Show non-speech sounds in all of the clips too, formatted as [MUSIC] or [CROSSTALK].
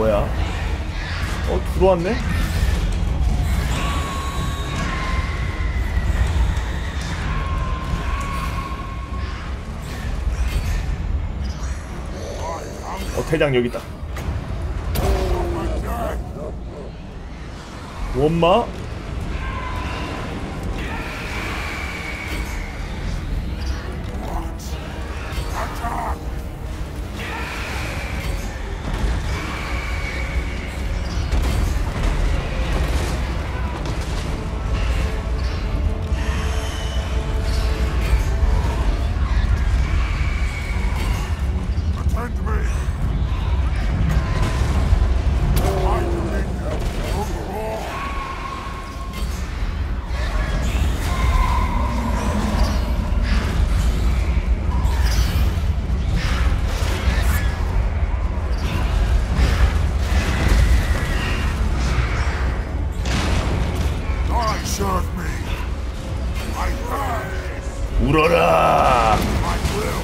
뭐야? 어 들어왔네? 어 대장 여기 있다. 원마? 울어라! I will.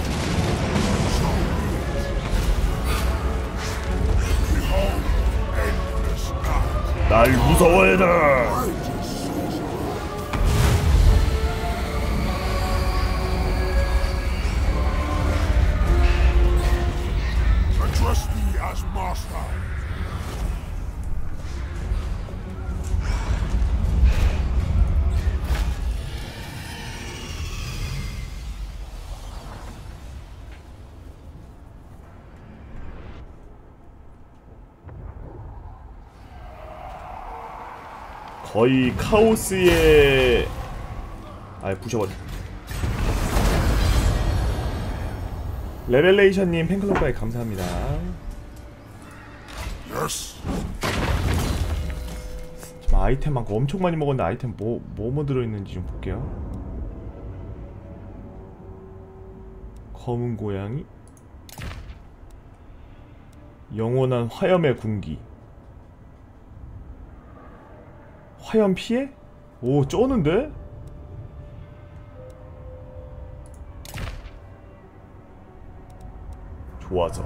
So be it. Behold, endless night. 날 무서워해라! Righteous Address me as master. 거의 카오스의 아 부셔버려. 레벨레이션님 팬클럽까지 감사합니다. Yes. 지금 아이템 많고 엄청 많이 먹었는데 아이템 뭐뭐 뭐 들어있는지 좀 볼게요. 검은 고양이. 영원한 화염의 군기 화염 피해? 오 쩌는데? 좋아서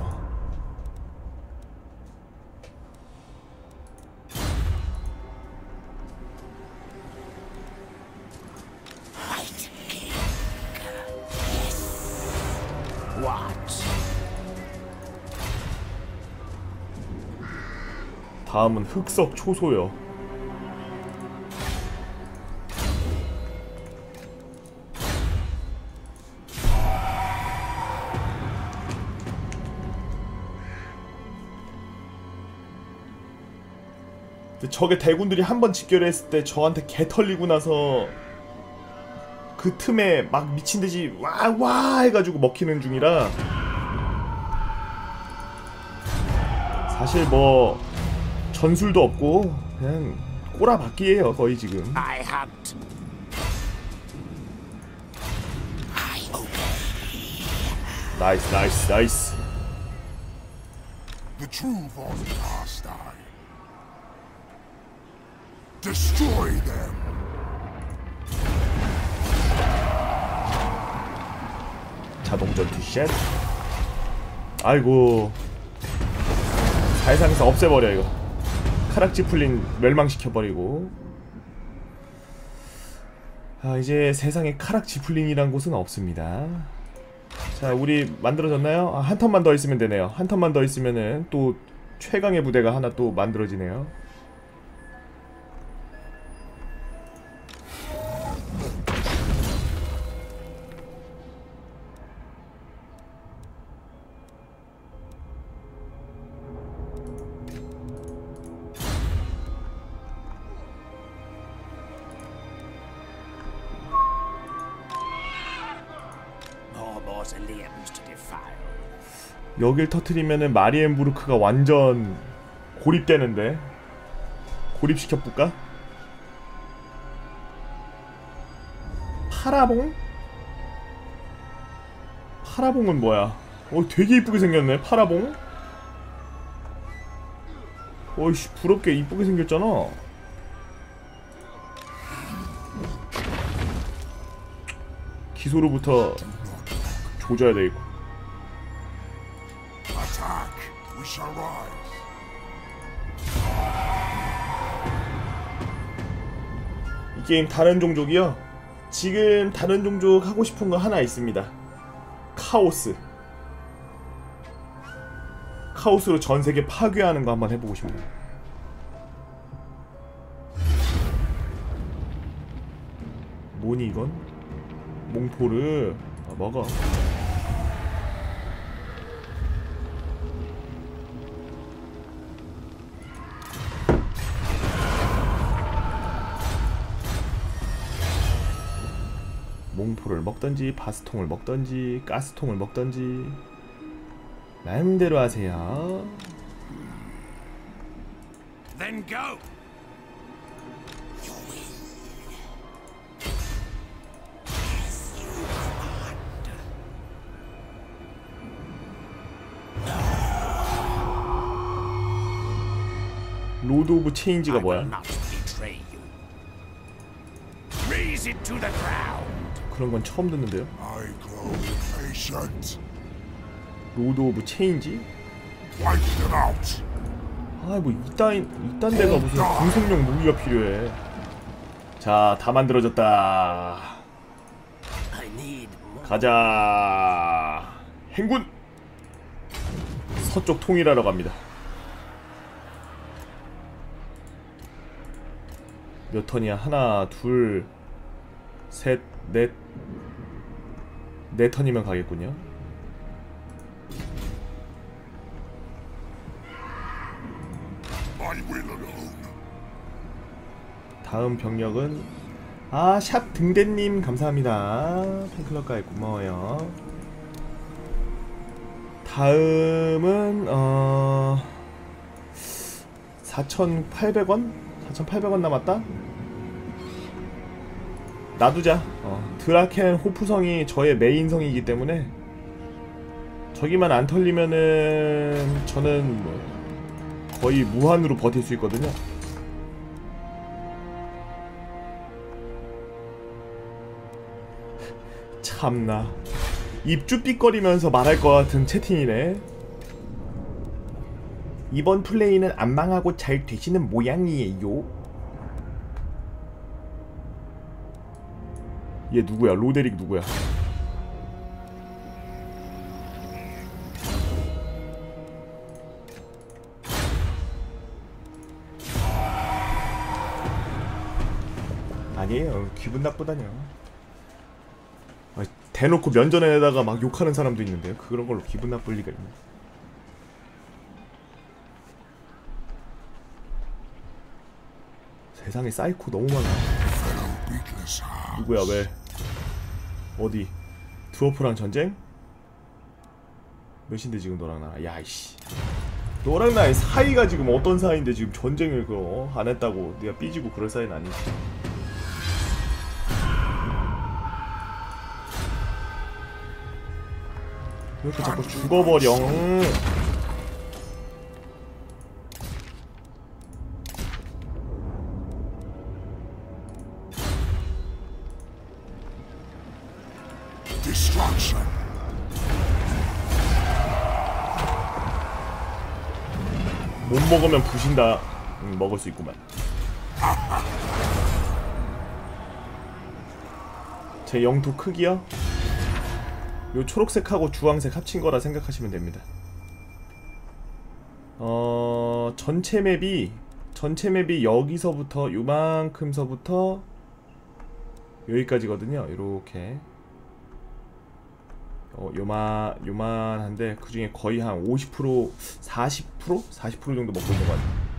다음은 흑석 초소요 저게 대군들이 한 번 집결했을 때 저한테 개 털리고 나서 그 틈에 막 미친 듯이 와와 해가지고 먹히는 중이라 사실 뭐 전술도 없고 그냥 꼬라박기예요 거의 지금. 나이스 나이스 나이스 The true. Destroy them. 자동전투 shit 아이고. 세상에서 없애버려 이거. 카락지 풀린 멸망시켜버리고. 아 이제 세상에 카락지 풀린이란 곳은 없습니다. 자 우리 만들어졌나요? 아, 한 턴만 더 있으면 되네요. 한 턴만 더 있으면은 또 최강의 부대가 하나 또 만들어지네요 여길 터트리면은 마리엔부르크가 완전 고립되는데 고립시켜볼까? 파라봉? 파라봉은 뭐야? 어 되게 이쁘게 생겼네 파라봉? 어이씨 부럽게 이쁘게 생겼잖아 기소로부터 조져야 되겠고 이 게임 다른 종족이요? 지금 다른 종족 하고 싶은 거 하나 있습니다. 카오스. 카오스로 전세계 파괴하는 거 한번 해보고 싶네요. 뭐니 이건? 몽포를 아, 먹어. 몽포를 먹던지 바스통을 먹던지 가스통을 먹던지 마음대로 하세요. Then go. 로드 오브 체인지가 뭐야? Raise it to the. 그런 건 처음 듣는데요. I grow impatient. Lord of Change? 아뭐 이딴 이딴 데가 무슨 공성용 무기가 필요해. 자, 다 만들어졌다. I need more. 가자. 행군. 서쪽 통일하러 갑니다. 몇 턴이야? 하나, 둘, 셋, 넷. 네 턴이면 가겠군요. 다음 병력은 아, 샵 등대님 감사합니다. 팬클럽 가입 고마워요. 다음은 어 4,800원? 4,800원 남았다? 놔두자. 어, 드라켄 호프성이 저의 메인성이기 때문에 저기만 안 털리면은 저는 뭐 거의 무한으로 버틸 수 있거든요. 참나 입주 삑거리면서 말할 것 같은 채팅이네 이번 플레이는 안 망하고 잘 되시는 모양이에요 얘 누구야 로데릭 누구야 아니에요 기분 나쁘다뇨 아, 대놓고 면전에다가 막 욕하는 사람도 있는데요. 그런 걸로 기분 나쁠 리가 있나? 세상에 사이코 너무 많아. 누구야 왜? 어디? Dwarf랑 전쟁? 몇인데 지금 너랑 나? 야이씨. 너랑 나의 사이가 지금 어떤 사이인데 지금 전쟁을 그거 안 했다고 네가 삐지고 그럴 사이는 아니지. 왜 이렇게 자꾸 죽어버려? Destruction. 못 먹으면 부신다. 응, 먹을 수 있구만. 제 영토 크기요? 요 초록색하고 주황색 합친 거라 생각하시면 됩니다. 어 전체 맵이 전체 맵이 여기서부터 요만큼서부터 여기까지거든요. 요렇게 어, 요만 요만한데 그 중에 거의 한 50% 40% 40% 정도 먹고 있는 것 같아요.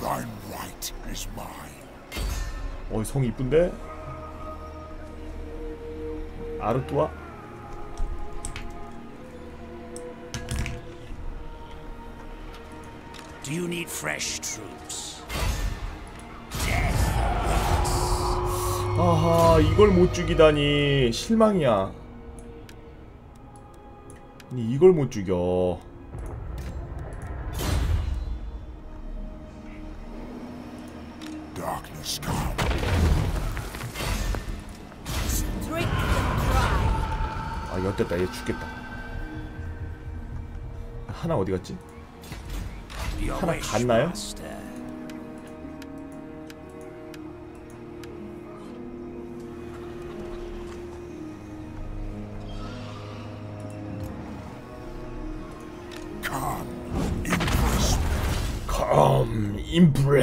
Thine right is mine. 어, 성 이쁜데? 아르뚜아? Do you need fresh troops? 아하, 이걸 못 죽이다니 실망이야. 아니 이걸 못 죽여. 아, 엿됐다. 얘 죽겠다. 하나 어디 갔지? Your 하나 갔나요?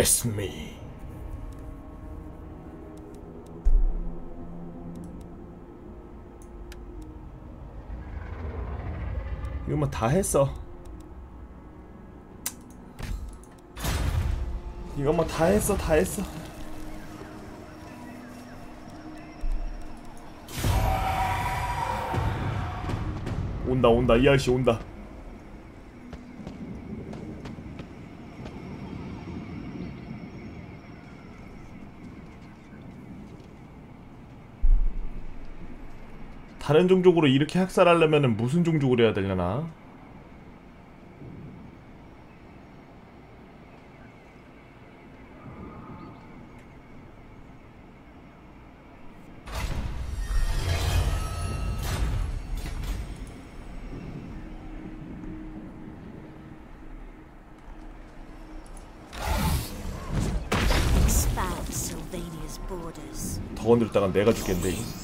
Impress me. 이거 뭐 다 했어. 이거 뭐 다 했어, 다 했어. 온다, 온다, 이 아저씨 온다. 다른 종족으로 이렇게 학살하려면 무슨 종족으로 해야 되려나? 더 건드렸다가 내가 죽겠는데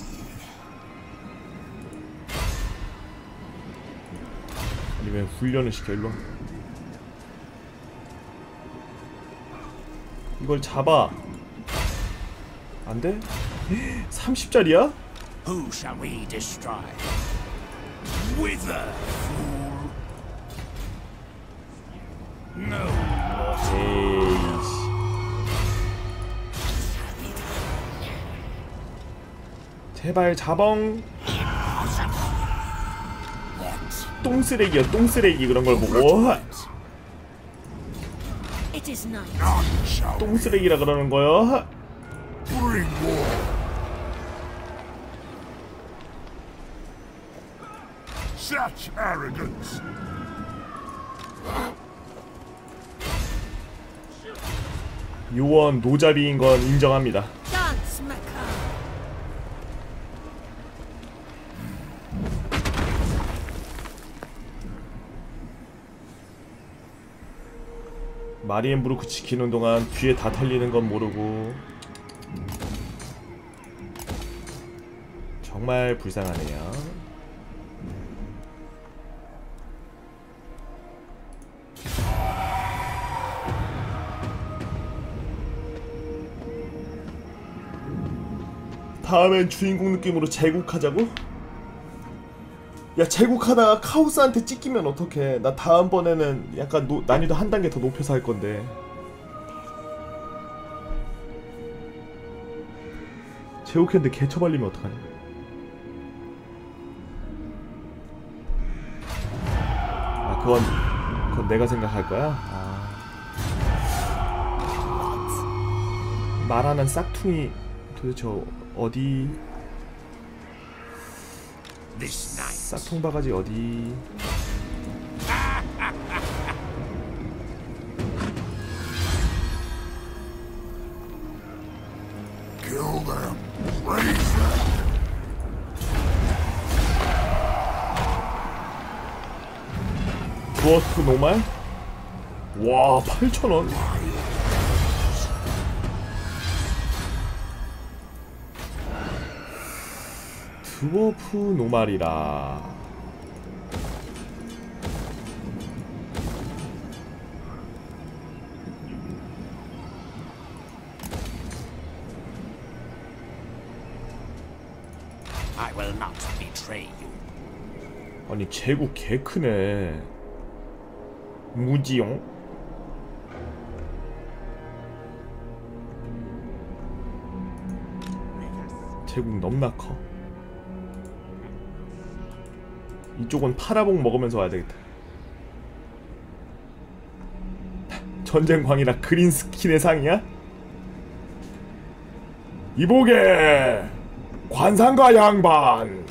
훈련을 시켜 일로 와. 이걸 잡아 안돼? 30짜리야? Who shall we destroy? Wither, fool! No 에이씨 제발 자벙 똥쓰레기야 똥쓰레기 그런 걸 보고 똥쓰레기라 그러는 거요 war. Such arrogance. 요원 노자비인 건 인정합니다 마리엔부르크 지키는 동안 뒤에 다 털리는 건 모르고 정말 불쌍하네요 다음엔 주인공 느낌으로 제국하자고? 야 제국하다가 카오스한테 찢기면 어떡해 나 다음번에는 약간 노- 난이도 한 단계 더 높여서 할 건데 제국했는데 개처발리면 어떡하냐 아 그건 그건 내가 생각할 거야? 아 말하는 싹퉁이 도대체 어디 This night. 싹통 바가지 어디 Kill them. Raise them. 드워프 노말? 와 8,000원 드워프 노말이라. I will not betray you. 아니 제국 개 크네. 무지용? 제국 넘나 커 이쪽은 파라봉 먹으면서 와야 되겠다. 전쟁광이라 그린 스킨의 상이야? 이보게 관상가 양반.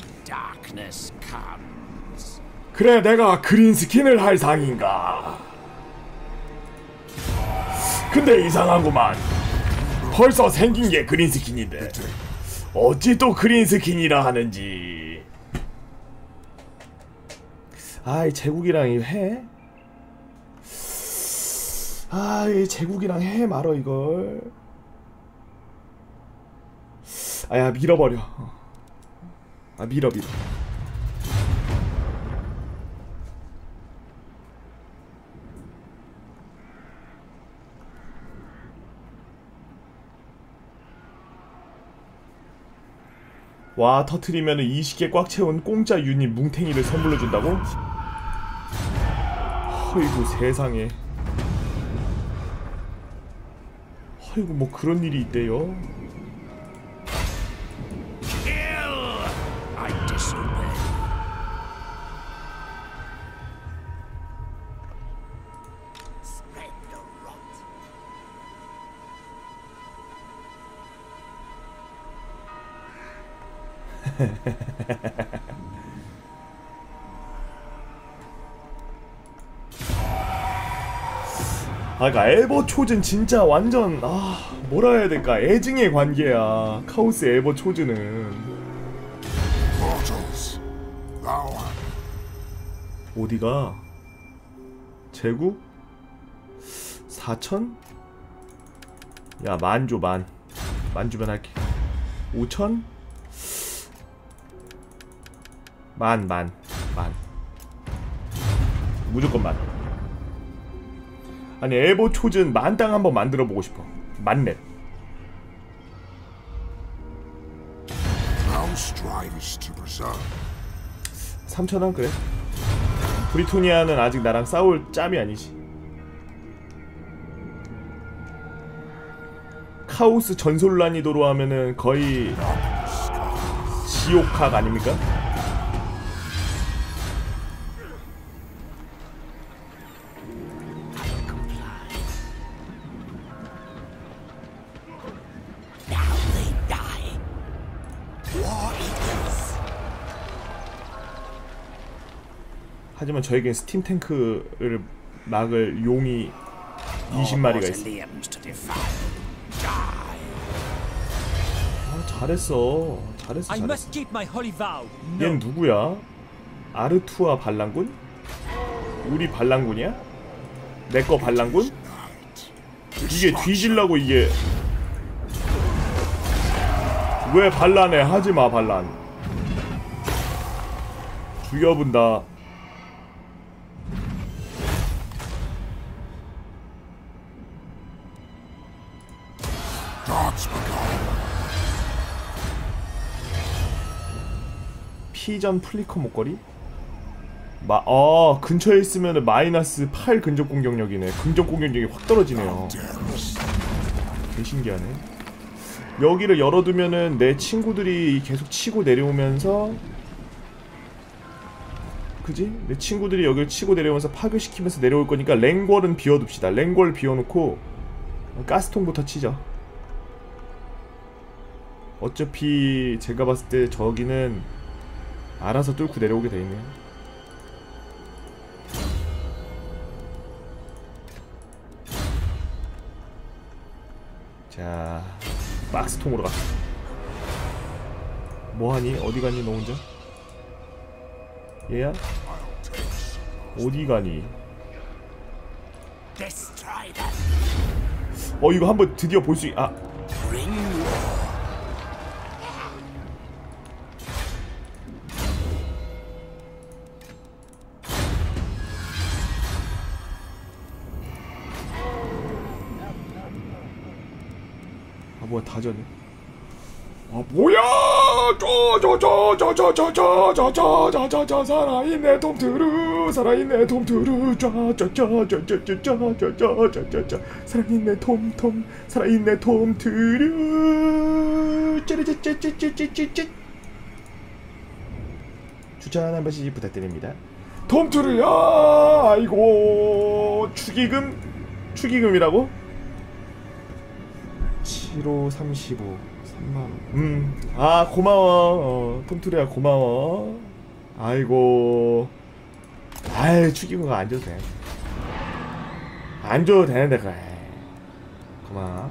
그래 내가 Greenskin을 할 상인가? 근데 이상하구만. 벌써 생긴 게 Greenskin인데. 어찌 또 Greenskin이라 하는지 아이 제국이랑 이 해? 아이 제국이랑 해 말어 이걸 아야 밀어버려 아 밀어 밀어 와 터트리면은 20개 꽉 채운 공짜 유닛 뭉탱이를 선물로 준다고? 허이구 세상에. 허이구 뭐 그런 일이 있대요 [LAUGHS] 아 그니까 에버 초즌 진짜 완전 아 뭐라 해야 될까? 애증의 관계야. 카오스 에버 초즌은 어디가? 제국 4천? 야만 줘 만. 만 주면 할게. 5천? 만 만 만. 무조건 만 아니 에버 초즌 만땅 한번 만들어 보고 싶어 만렙. 3천원 그래 브리토니아는 아직 나랑 싸울 짬이 아니지 카오스 전솔란이도로 하면은 거의 지옥학 아닙니까? 하지만 저에겐 스팀 탱크를 막을 용이 20마리가 있어. 아, 잘했어 잘했어. 얜 No. 누구야? 아르투아 반란군? 우리 반란군이야? 내 거 반란군? 이게 뒤질라고 이게 왜 반란해 하지마 반란 죽여본다 피전 플리커 목걸이? 마, 어 근처에 있으면 마이너스 8 근접 공격력이네 근접 공격력이 확 떨어지네요. 개 신기하네. 여기를 열어두면은 내 친구들이 계속 치고 내려오면서 그지? 내 친구들이 여기를 치고 내려오면서 파괴시키면서 내려올 거니까 랭궐은 비워둡시다. 랭궐 비워놓고 가스통부터 치죠. 어차피 제가 봤을 때 저기는 알아서 뚫고 내려오게 돼 있네요. 자, 박스통으로 갑시다. 뭐하니? 어디 가니 너 혼자? 얘야? 어디 가니? 어 이거 한번 드디어 볼 수 있... 아 아 전에 아 뭐야 저저저저저저저저저저저 살아있네 톰트루 살아있네 톰트루 쫙쫙쫙쫙쫙쫙쫙쫙쫙 살아있네 톰톰 살아있네 톰트루 찌르찌찌찌찌찌찌 추천 한 번씩 부탁드립니다 톰트루야 아이고 축의금 축의금이라고? 7호 35 3만원. 음아 고마워. 어, 톰투리야 고마워. 아이고. 아이 축의금가 안 줘도 돼 안 줘도 되는데 그래. 고마워